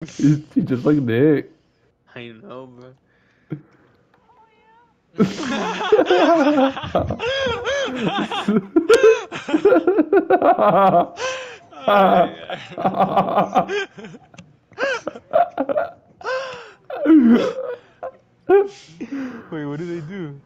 He's, he's just like Nick. I know, bro. Wait, what do they do?